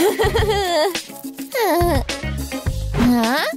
huh?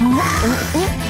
ええ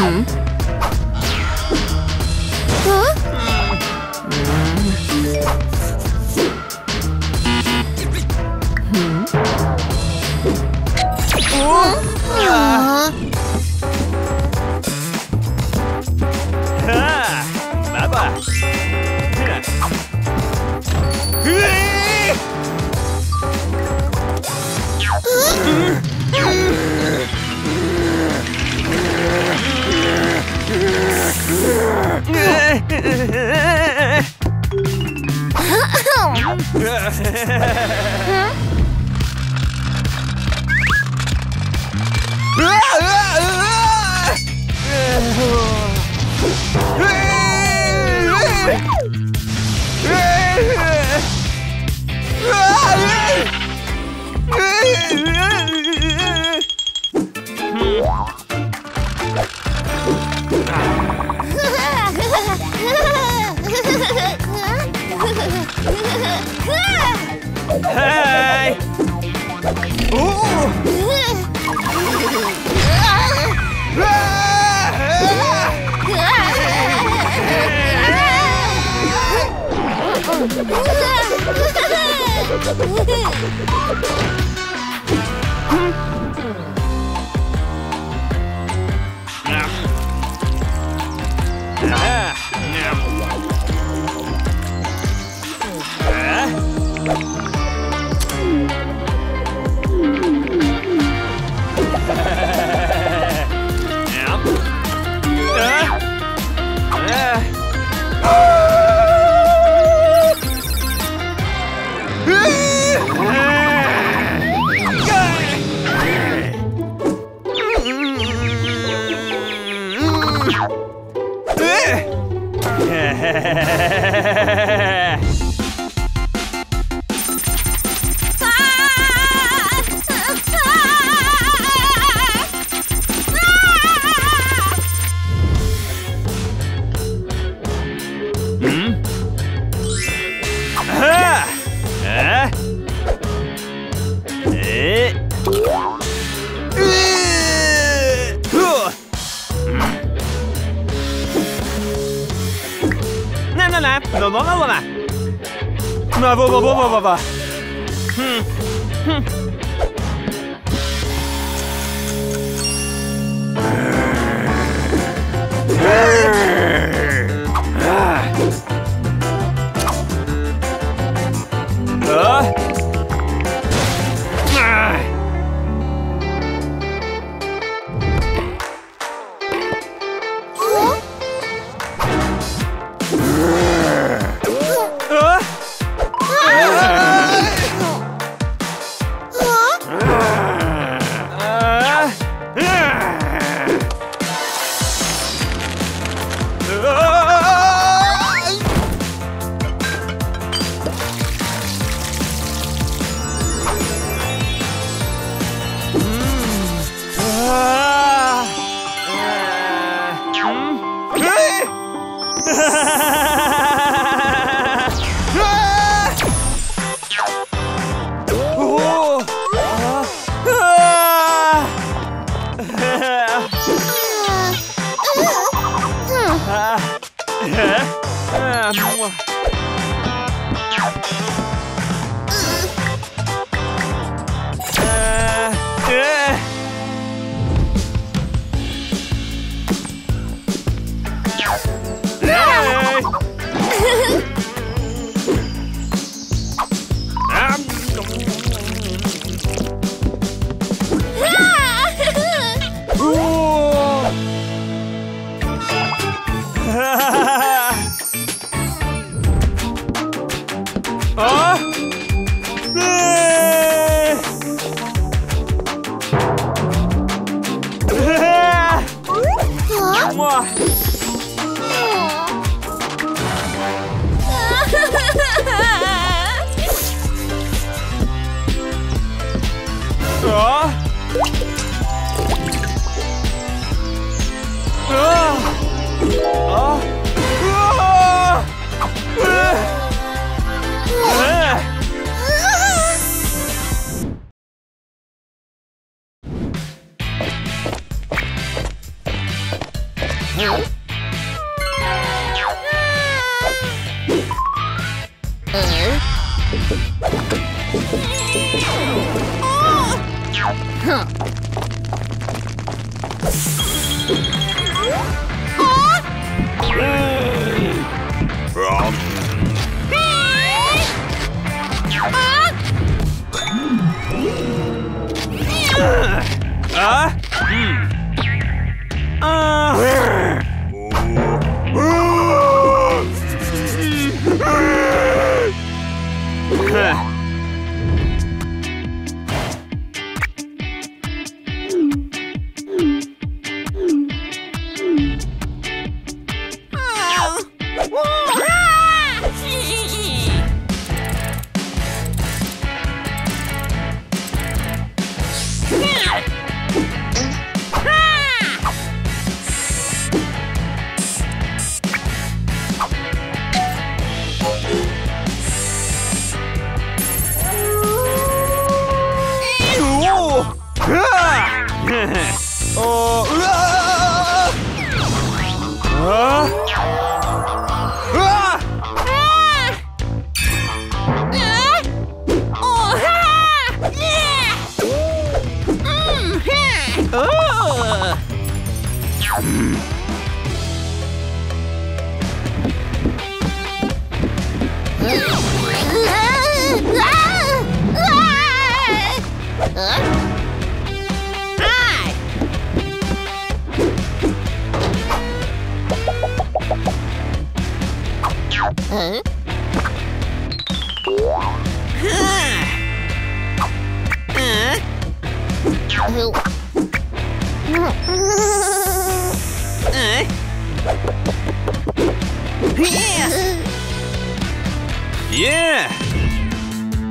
哈， 으아! 嗨！啊！babá. Ah! Yeah!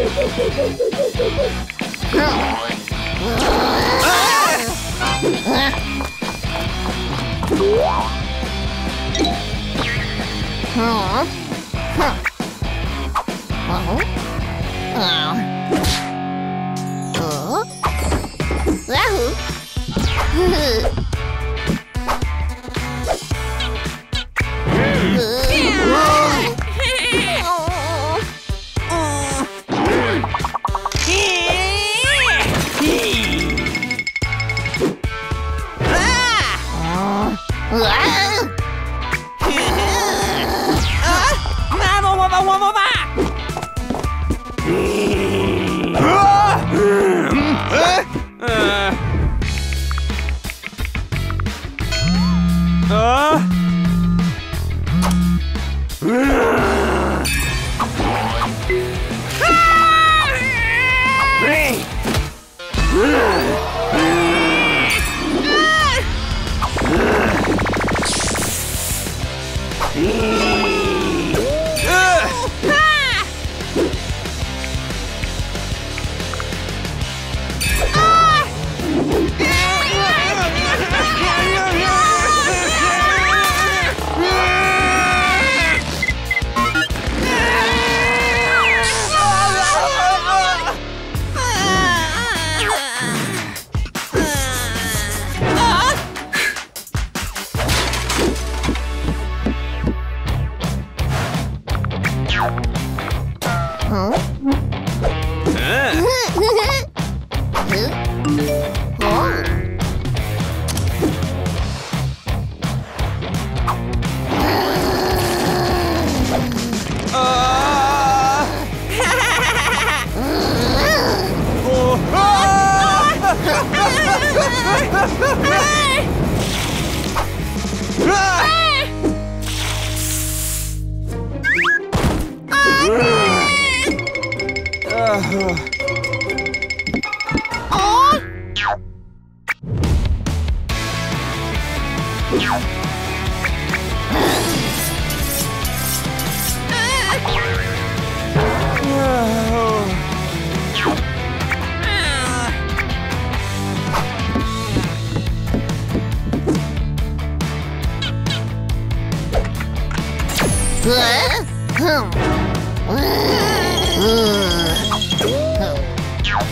Huh? 啊！我我我我我。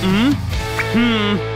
Hmm? Hmm.